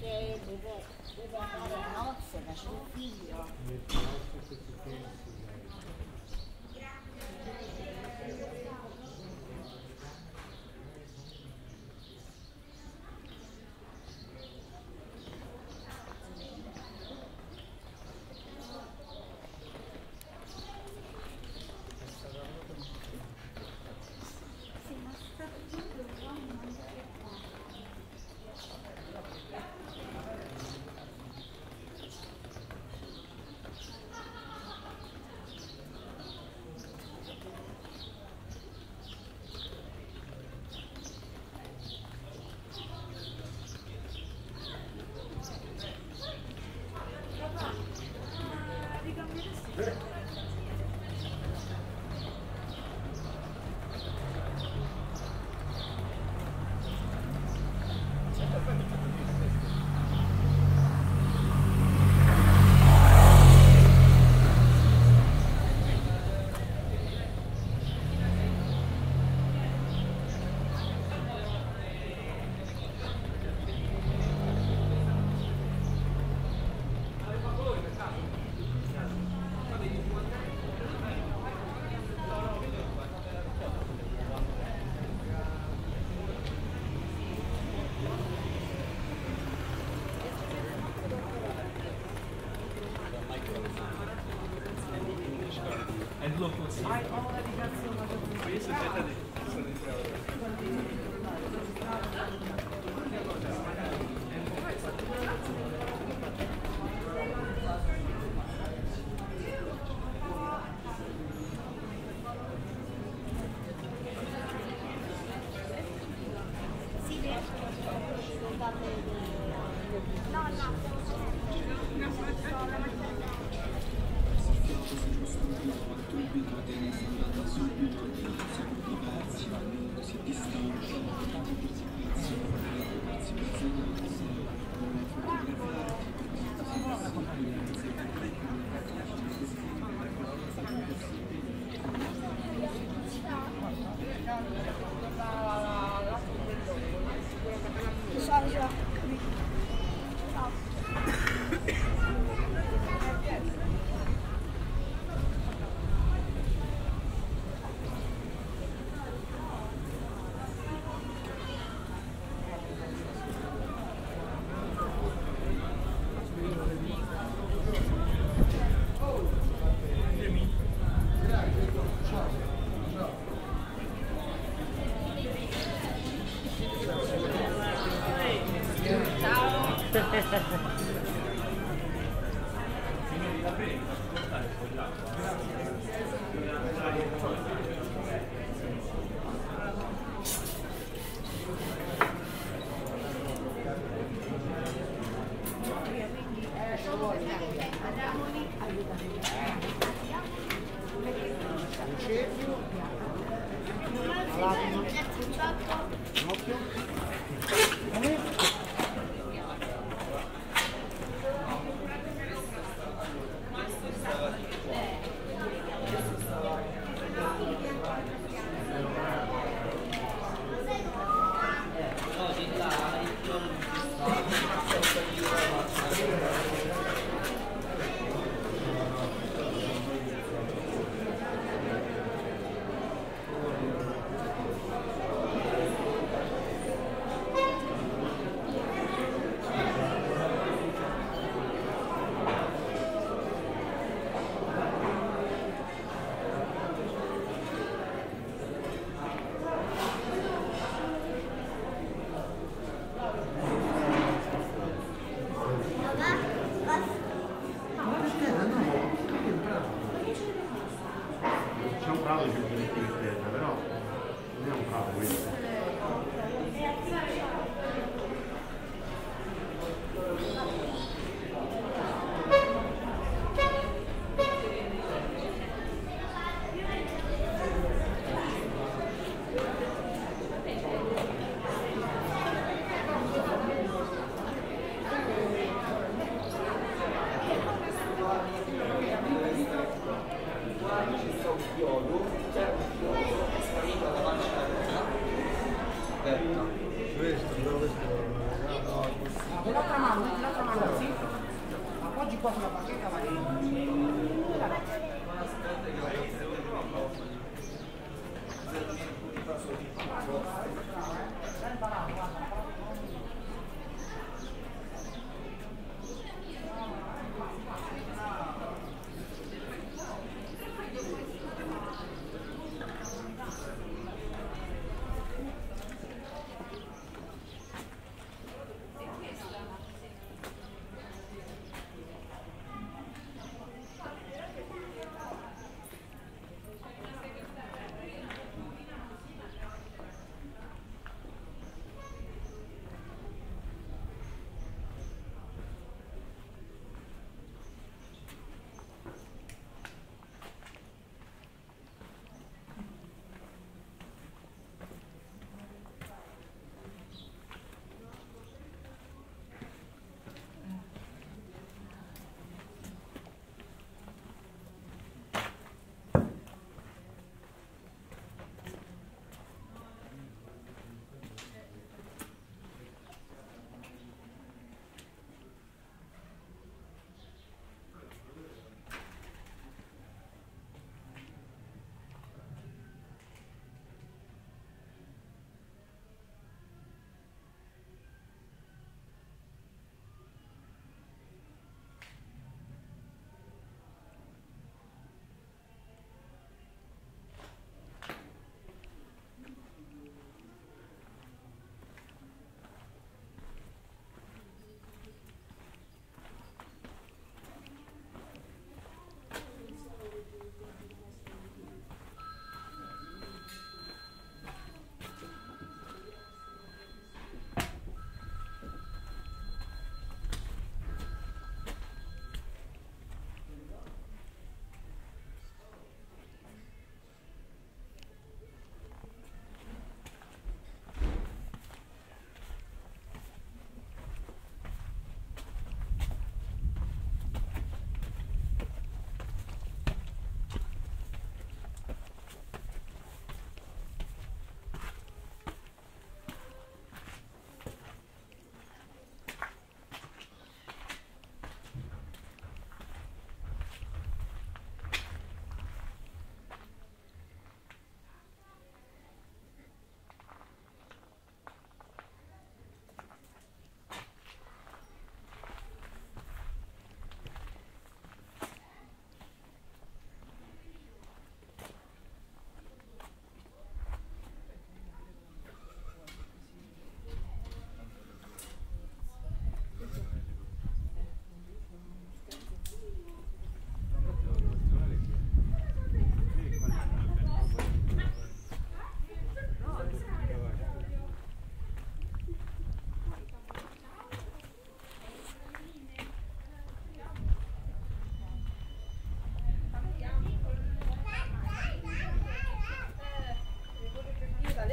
这个这个，然后写的是第一。I already got so much of this.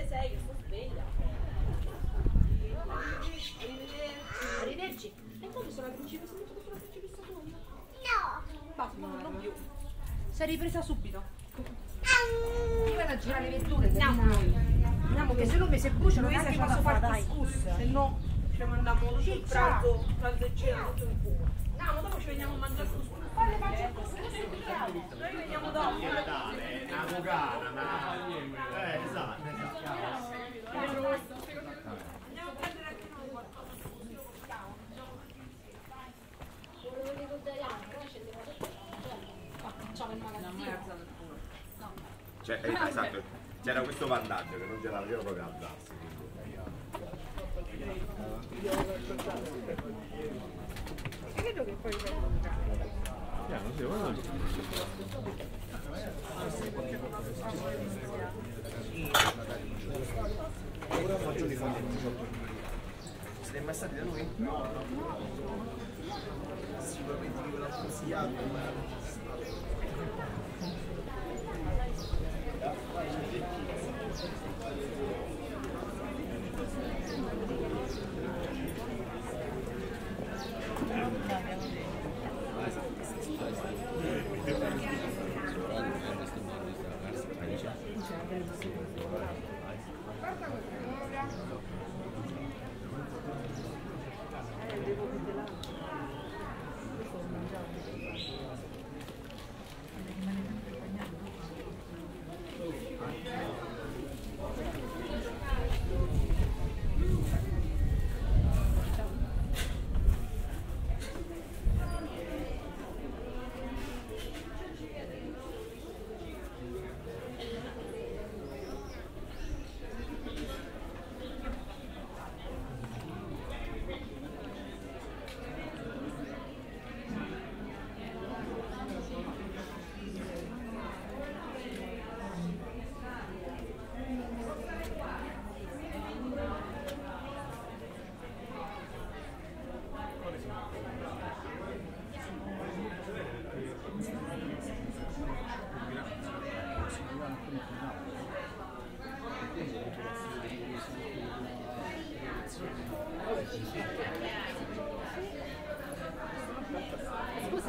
sei, io sono sveglia. Arrivederci. E come sono la principessa? Mi sono la principessa Colombo. No. Basta, non, non più. Si è ripresa subito. Io vado a girare le vetture. Andiamo. Andiamo che se non mi si bruciano neanche posso fare dai. Se no ci mandiamo sul pranzo, pranzo e cena, tutto in cuore. No, ma dopo ci veniamo a mangiare sul poi le faccio. Noi veniamo dopo. Una cugana, una... Eh, esatto. Cioè, eh, esatto, c'era questo vantaggio che non ce l'avevo proprio alzarsi. Credo che poi Siete mai stati da noi? No. Sicuramente vi l'ho consigliato,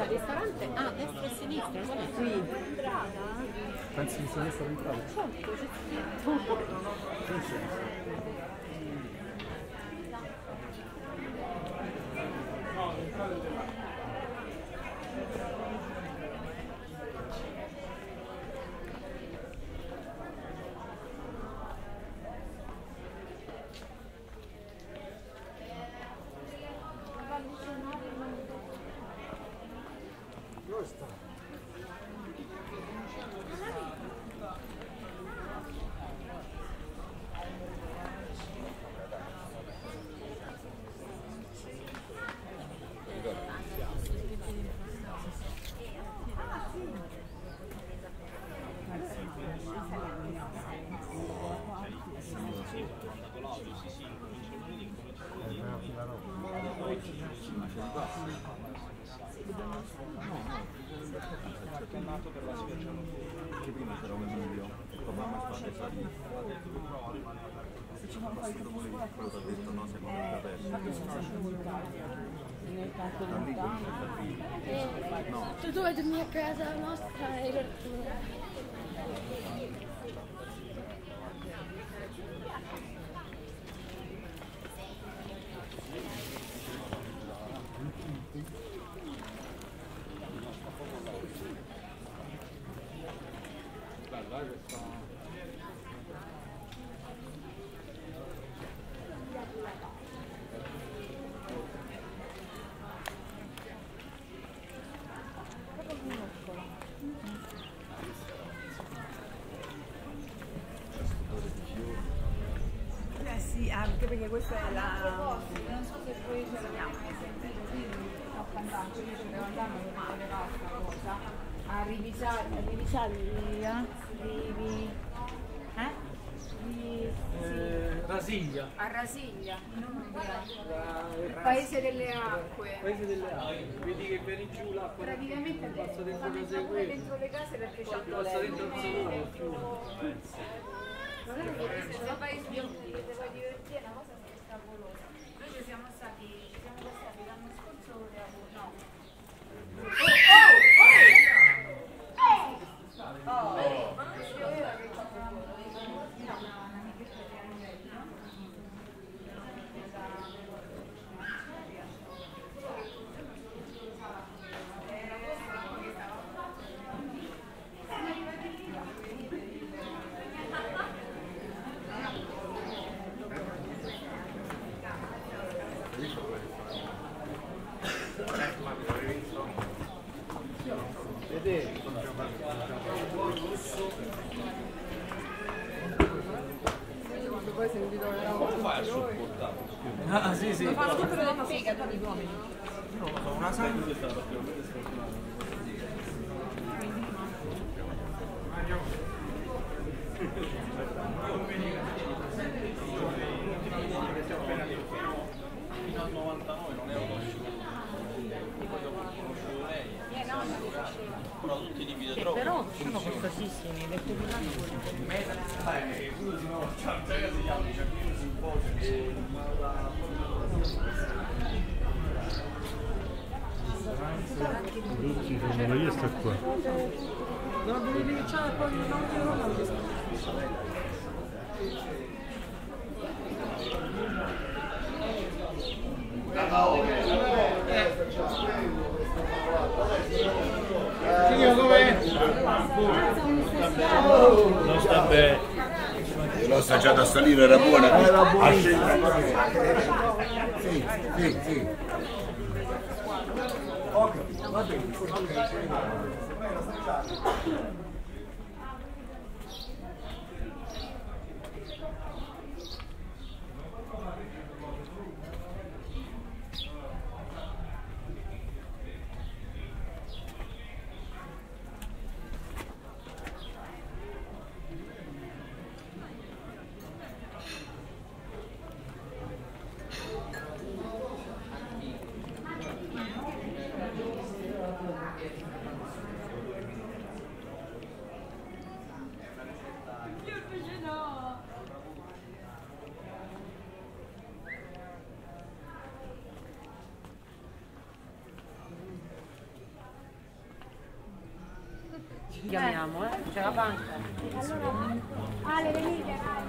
il ristorante? Ah, a destra e sinistra, qual è? Qui. Pensi di essere entrato? Che grass out anche perché questa è la... Non so se poi ce l'abbiamo. Sto andando, io ci devo andare, vedrò sta cosa. A rivisare, a rivisare, rivi... Eh? Eh, Rasiglia, A Rasiglia, non il il paese delle acque. paese delle acque. Vedi che vieni giù l'acqua. Praticamente passa dentro dentro le case perché c'hanno Passa dentro il Noi ci siamo stati, ci siamo passati l'anno scorso no. salire era buona. Era buonissima. Sì, sì, sì. Ok, va bene. Okay. chiamiamo, eh? C'è la banca. Allora, Ale, venite, Ale.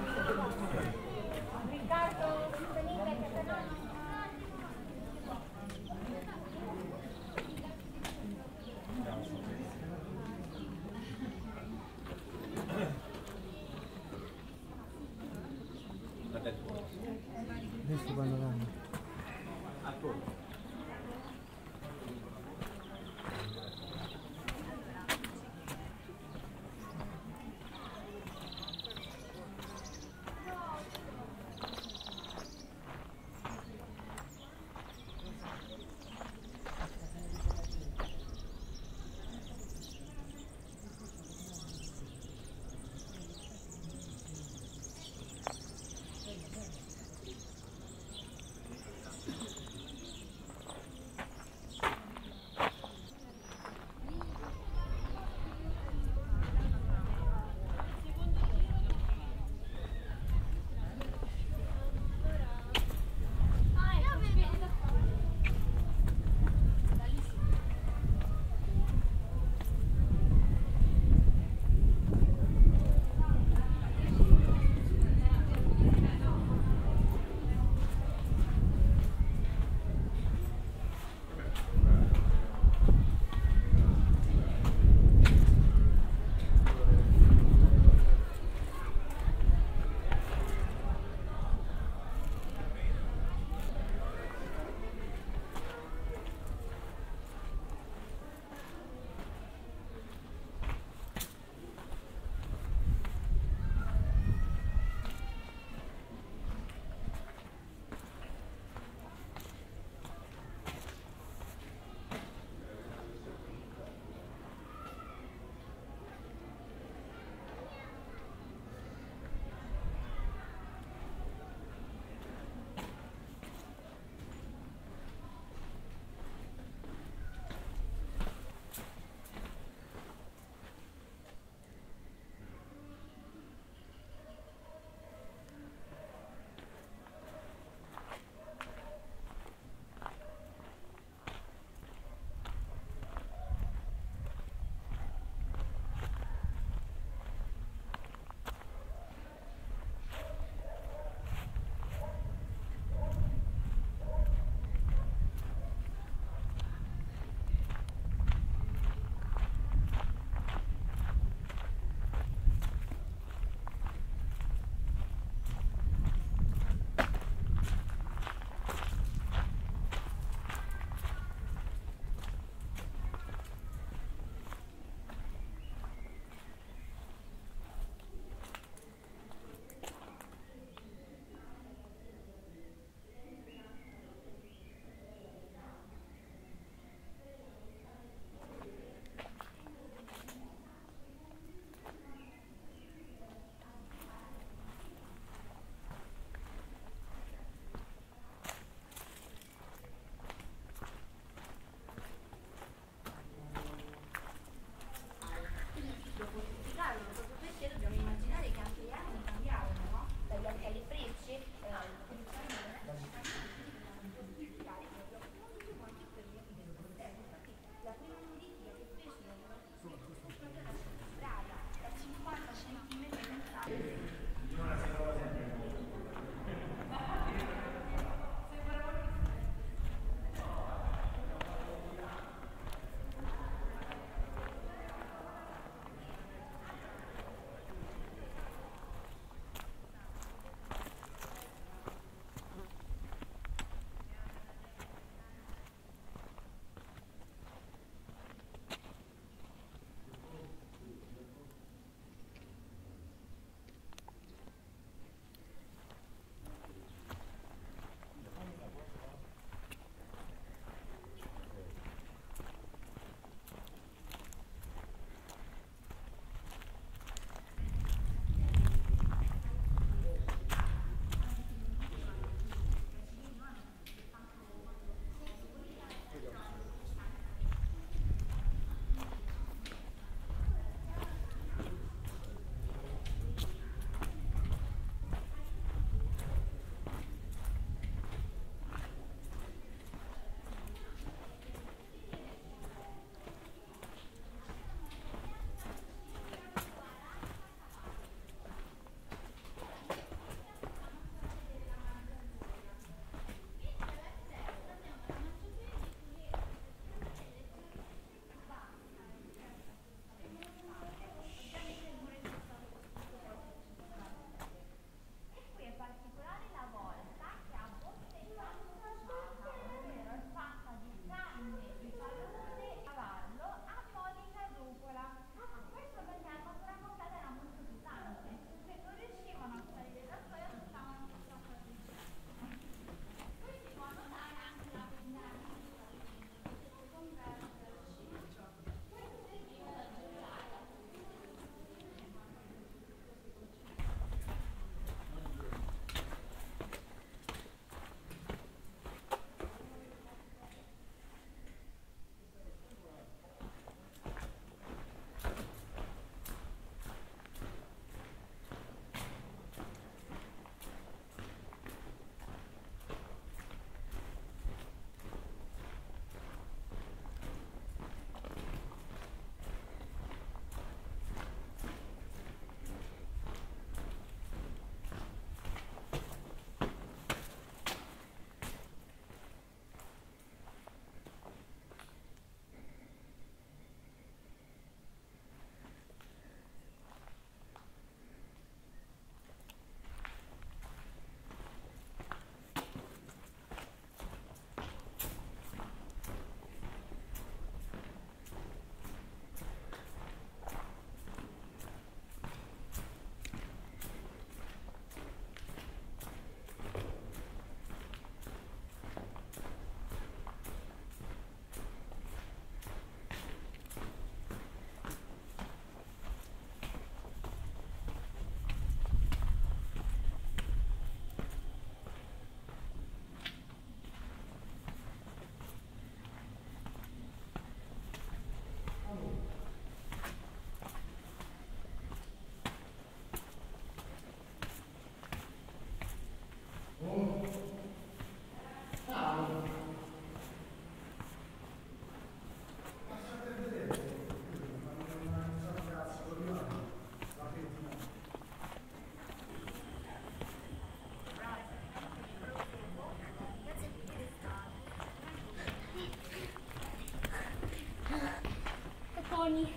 Tony.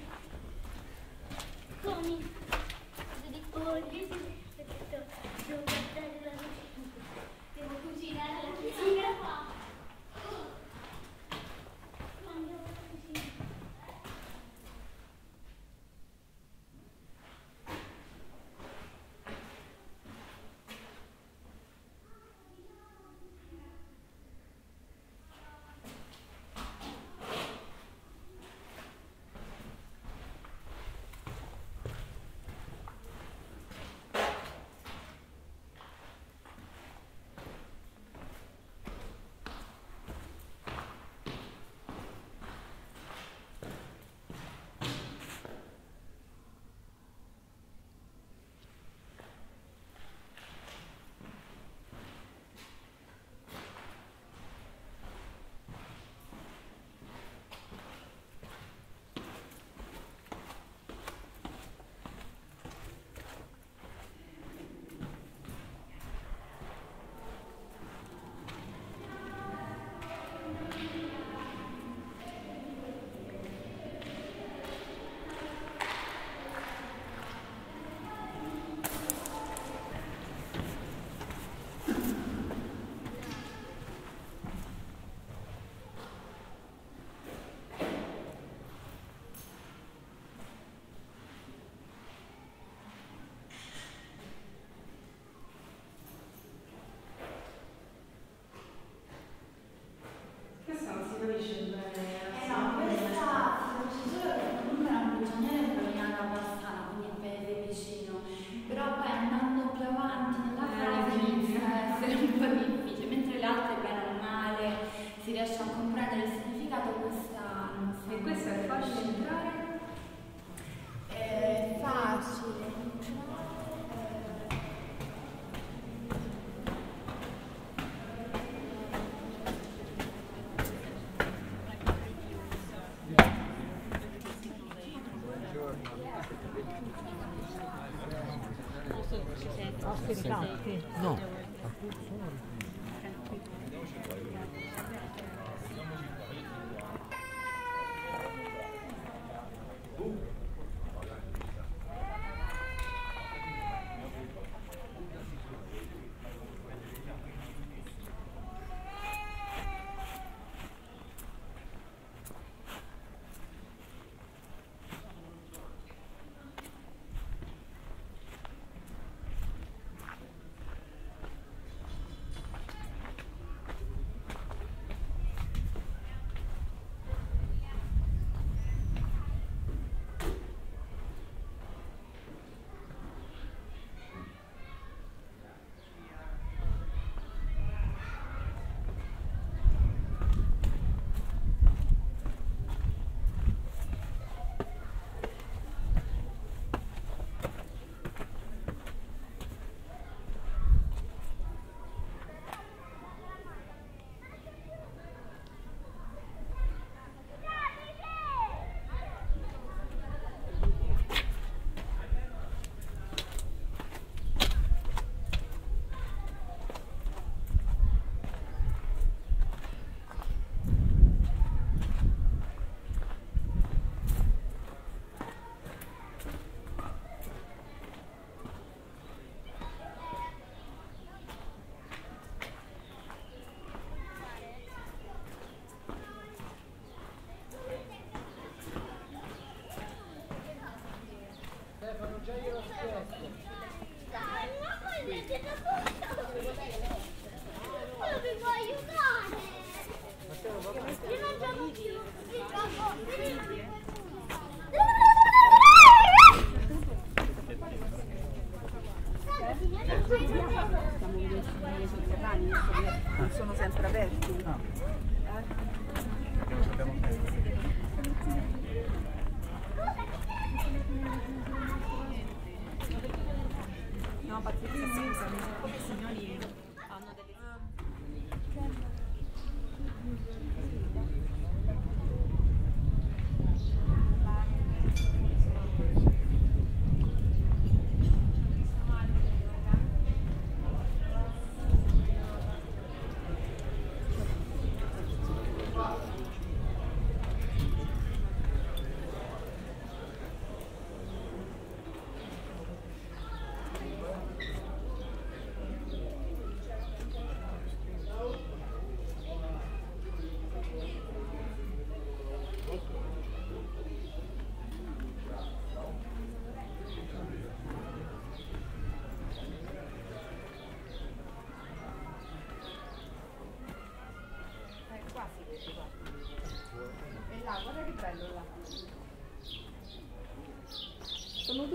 Tony. Tony.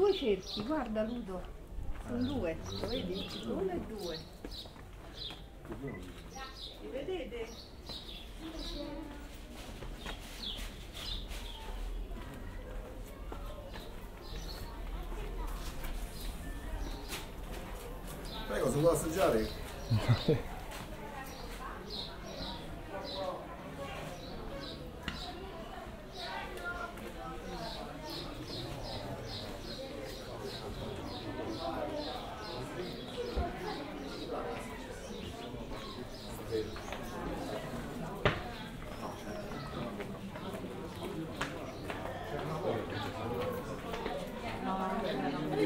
Due cerchi, guarda Ludo. Sono due, lo vedi? Uno e due.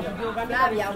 io,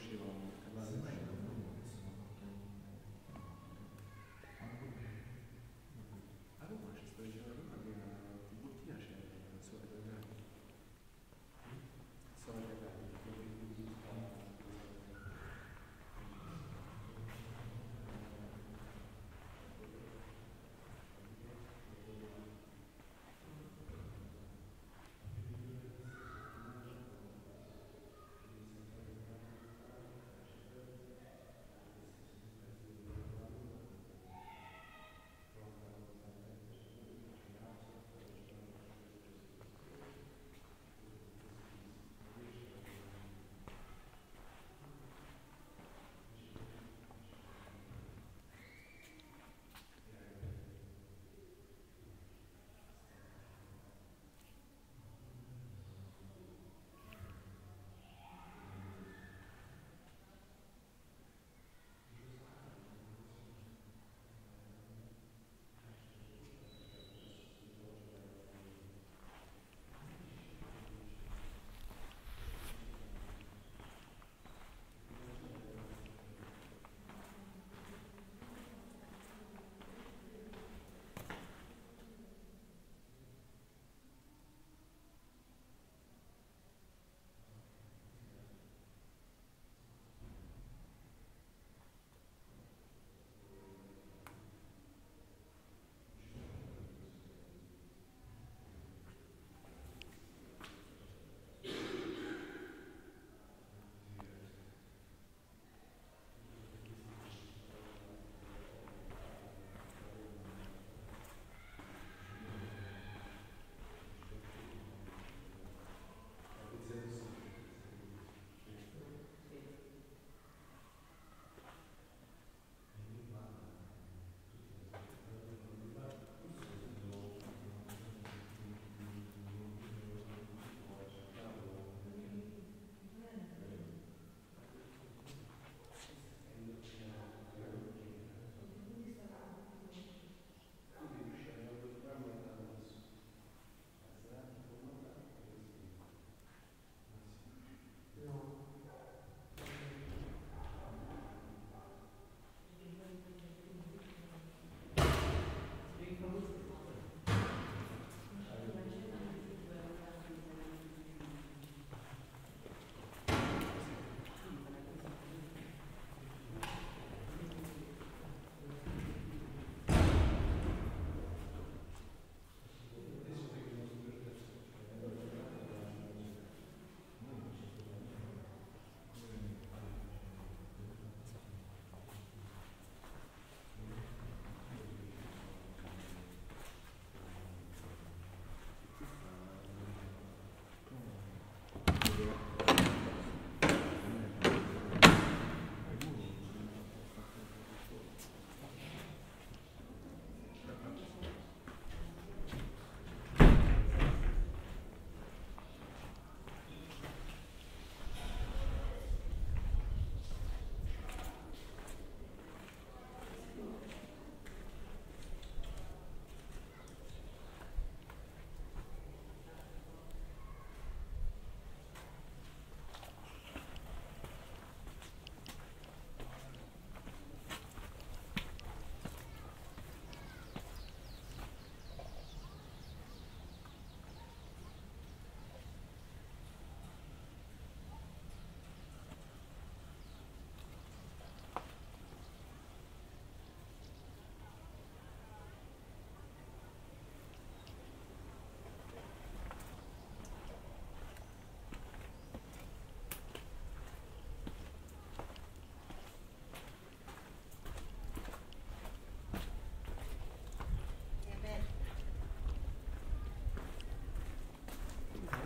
Che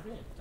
Yeah.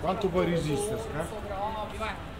Quanto puoi resistere, eh?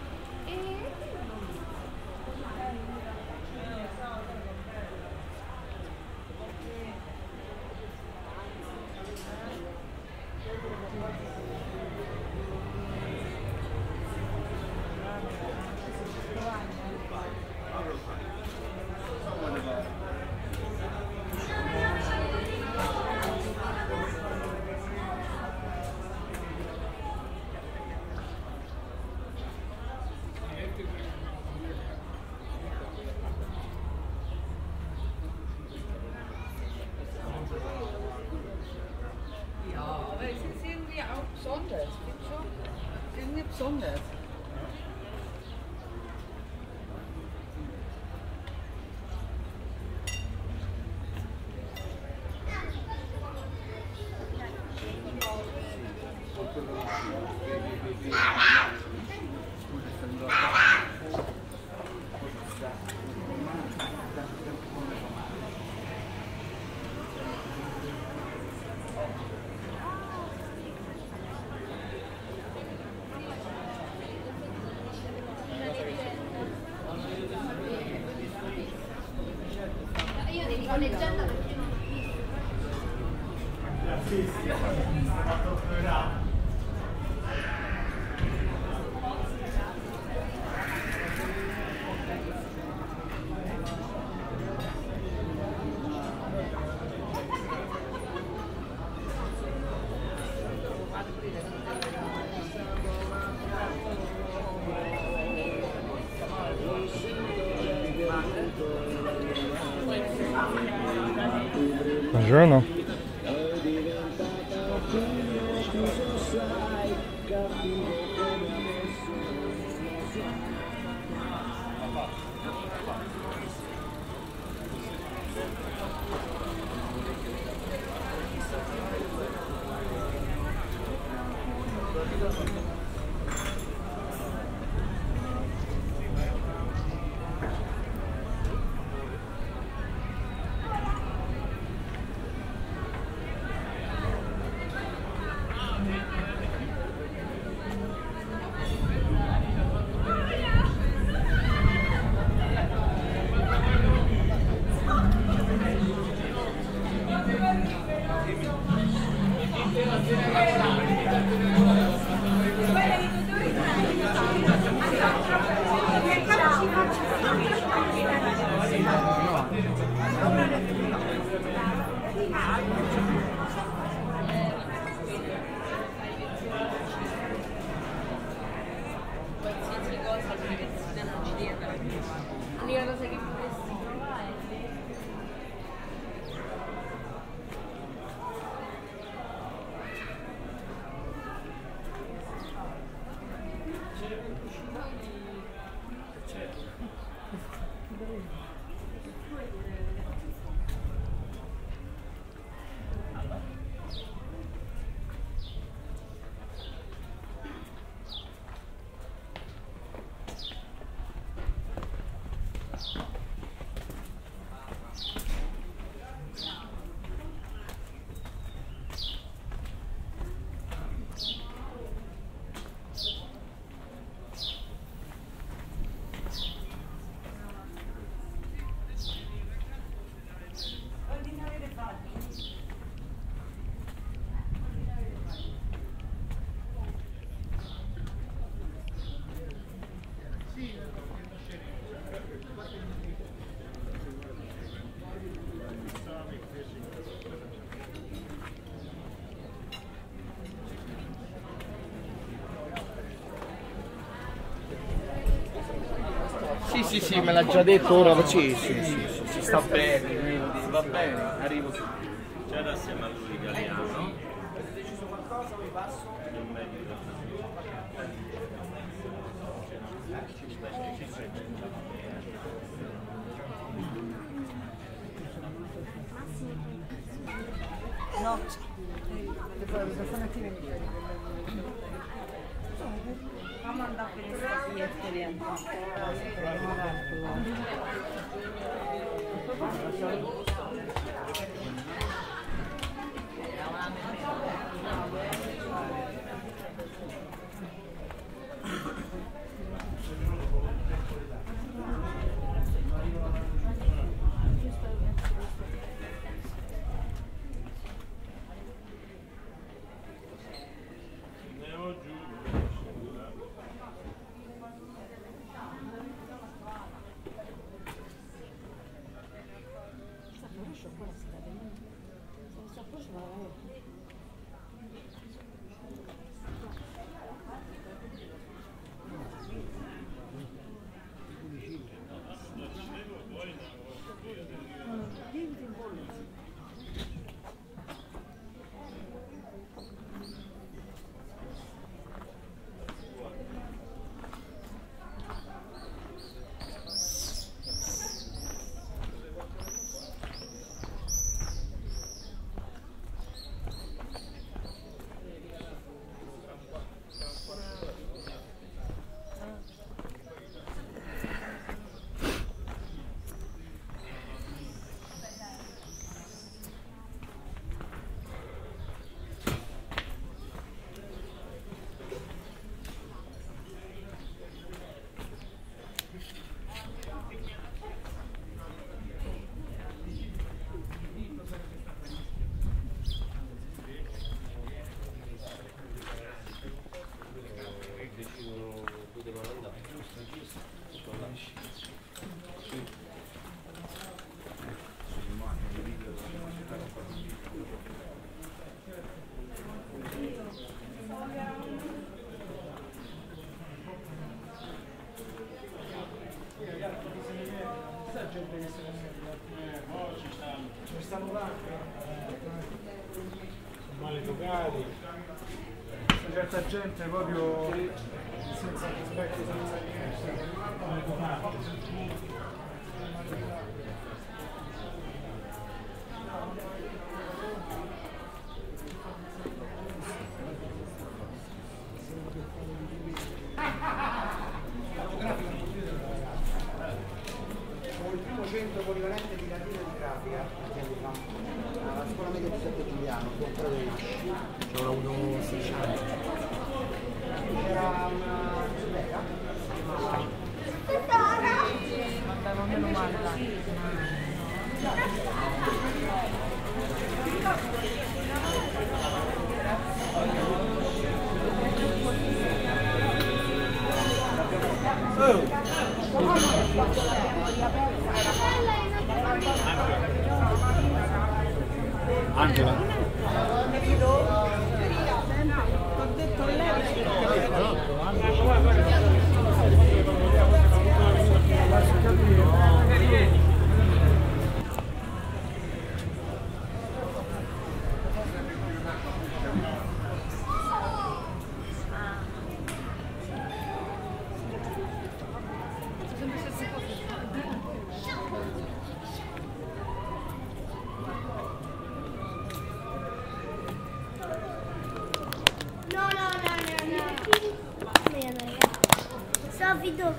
grano. Yeah. Sì, sì, sì, me l'ha già detto ora. Sì, sì, sì, sì, si sta bene, quindi va bene, arrivo subito. C'era assieme a lui Galeano. No, stamattina mi Mamma andava a vedere questa esperienza. Gente proprio senza rispetto, senza niente, відео.